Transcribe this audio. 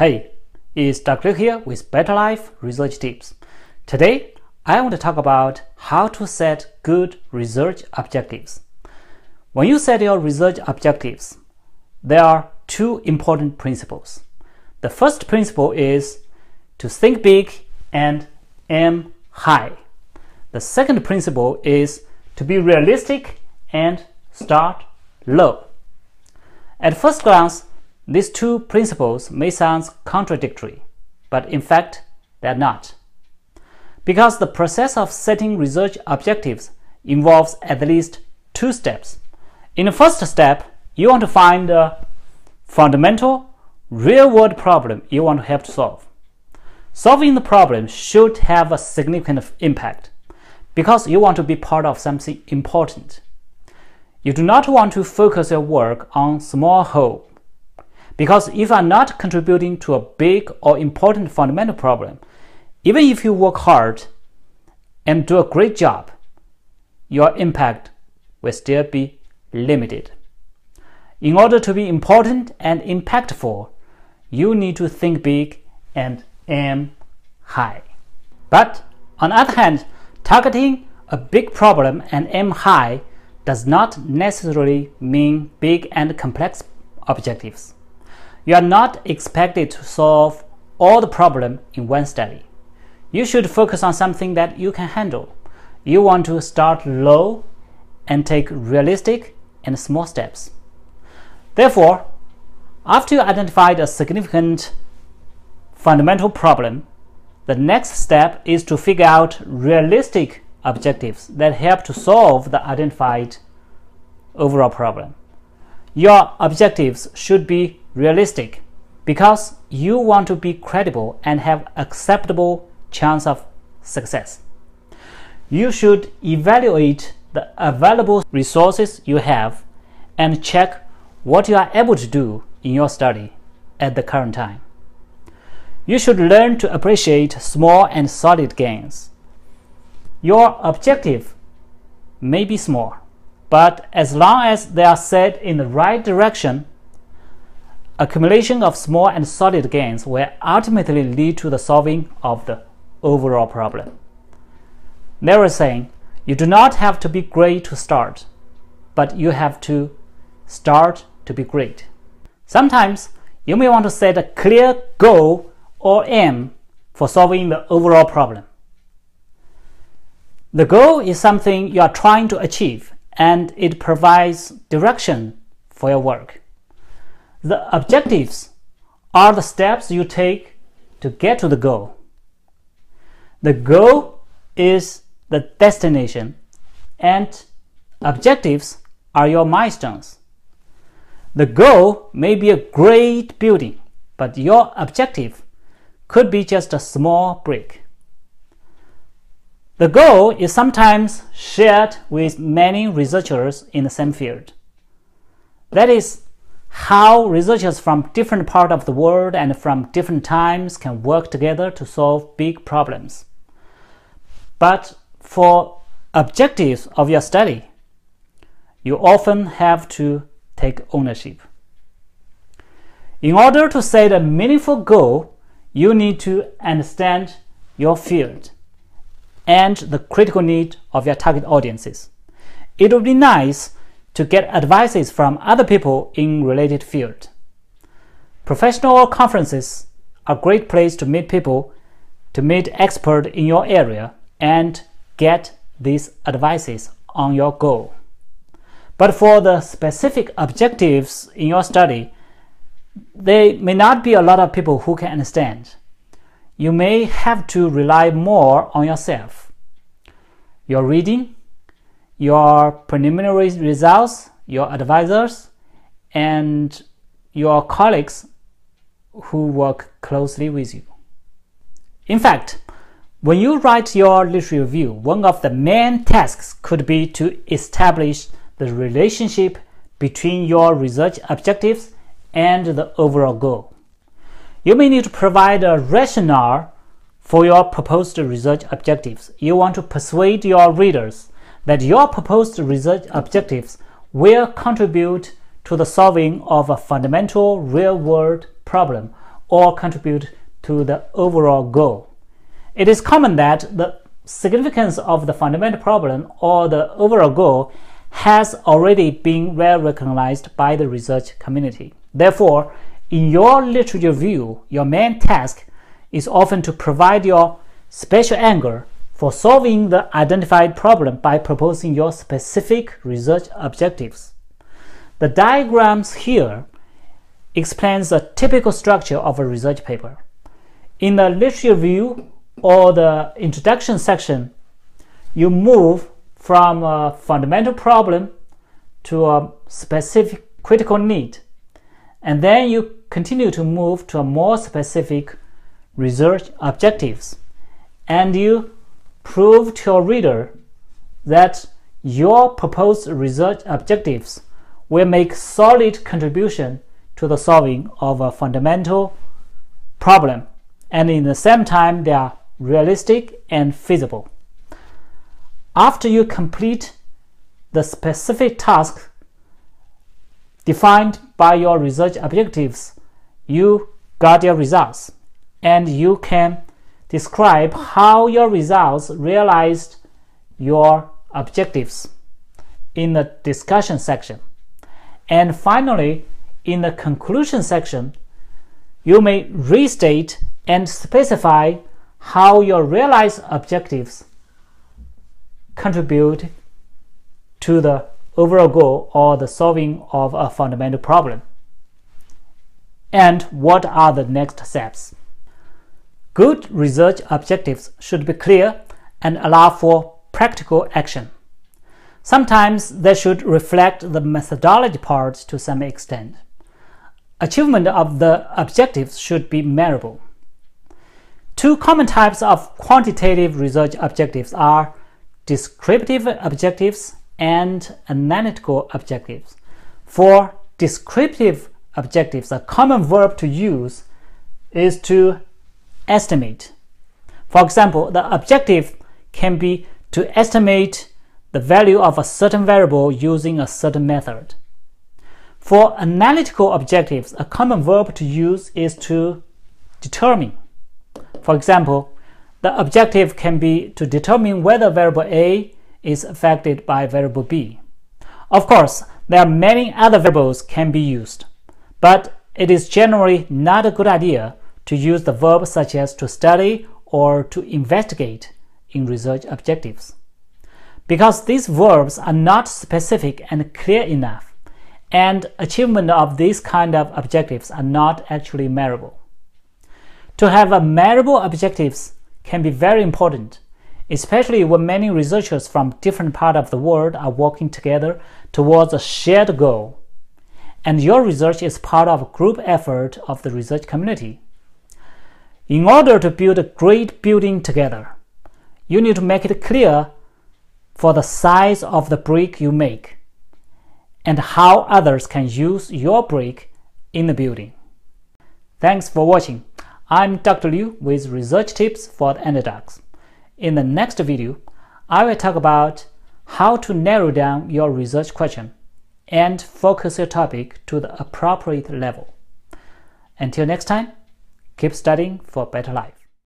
Hey, it's Dr. here with Better Life Research Tips. Today, I want to talk about how to set good research objectives. When you set your research objectives, there are two important principles. The first principle is to think big and aim high. The second principle is to be realistic and start low. At first glance, these two principles may sound contradictory, but in fact, they're not. Because the process of setting research objectives involves at least two steps. In the first step, you want to find a fundamental, real world problem you want to help to solve. Solving the problem should have a significant impact because you want to be part of something important. You do not want to focus your work on small hope because if you are not contributing to a big or important fundamental problem, even if you work hard and do a great job, your impact will still be limited. In order to be important and impactful, you need to think big and aim high. But on the other hand, targeting a big problem and aim high does not necessarily mean big and complex objectives. You are not expected to solve all the problem in one study. You should focus on something that you can handle. You want to start low and take realistic and small steps. Therefore, after you identified a significant fundamental problem, the next step is to figure out realistic objectives that help to solve the identified overall problem. Your objectives should be realistic because you want to be credible and have acceptable chance of success. You should evaluate the available resources you have and check what you are able to do in your study at the current time. You should learn to appreciate small and solid gains. Your objective may be small, but as long as they are set in the right direction, Accumulation of small and solid gains will ultimately lead to the solving of the overall problem. There is saying, you do not have to be great to start, but you have to start to be great. Sometimes you may want to set a clear goal or aim for solving the overall problem. The goal is something you are trying to achieve and it provides direction for your work. The objectives are the steps you take to get to the goal. The goal is the destination, and objectives are your milestones. The goal may be a great building, but your objective could be just a small brick. The goal is sometimes shared with many researchers in the same field. That is, how researchers from different parts of the world and from different times can work together to solve big problems. But for objectives of your study, you often have to take ownership. In order to set a meaningful goal, you need to understand your field and the critical need of your target audiences. It would be nice to get advices from other people in related field. Professional conferences are a great place to meet people, to meet expert in your area and get these advices on your goal. But for the specific objectives in your study, there may not be a lot of people who can understand. You may have to rely more on yourself. Your reading, your preliminary results, your advisors, and your colleagues who work closely with you. In fact, when you write your literature review, one of the main tasks could be to establish the relationship between your research objectives and the overall goal. You may need to provide a rationale for your proposed research objectives. You want to persuade your readers that your proposed research objectives will contribute to the solving of a fundamental real-world problem or contribute to the overall goal. It is common that the significance of the fundamental problem or the overall goal has already been well recognized by the research community. Therefore, in your literature review, your main task is often to provide your special angle for solving the identified problem by proposing your specific research objectives. The diagrams here explains the typical structure of a research paper. In the literature review or the introduction section, you move from a fundamental problem to a specific critical need, and then you continue to move to a more specific research objectives, and you prove to your reader that your proposed research objectives will make solid contribution to the solving of a fundamental problem and in the same time they are realistic and feasible. After you complete the specific task defined by your research objectives, you got your results and you can describe how your results realized your objectives in the discussion section. And finally, in the conclusion section, you may restate and specify how your realized objectives contribute to the overall goal or the solving of a fundamental problem. And what are the next steps? Good research objectives should be clear and allow for practical action. Sometimes they should reflect the methodology part to some extent. Achievement of the objectives should be measurable. Two common types of quantitative research objectives are descriptive objectives and analytical objectives. For descriptive objectives, a common verb to use is to estimate. For example, the objective can be to estimate the value of a certain variable using a certain method. For analytical objectives, a common verb to use is to determine. For example, the objective can be to determine whether variable A is affected by variable B. Of course, there are many other variables can be used, but it is generally not a good idea to use the verb such as to study or to investigate in research objectives. Because these verbs are not specific and clear enough, and achievement of these kind of objectives are not actually measurable. To have a measurable objectives can be very important, especially when many researchers from different parts of the world are working together towards a shared goal, and your research is part of a group effort of the research community. In order to build a great building together, you need to make it clear for the size of the brick you make and how others can use your brick in the building. Thanks for watching. I'm Dr. Liu with research tips for the underdogs. In the next video, I will talk about how to narrow down your research question and focus your topic to the appropriate level. Until next time, keep studying for a better life.